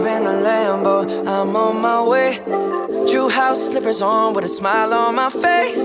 in a Lambo, I'm on my way. True house slippers on with a smile on my face.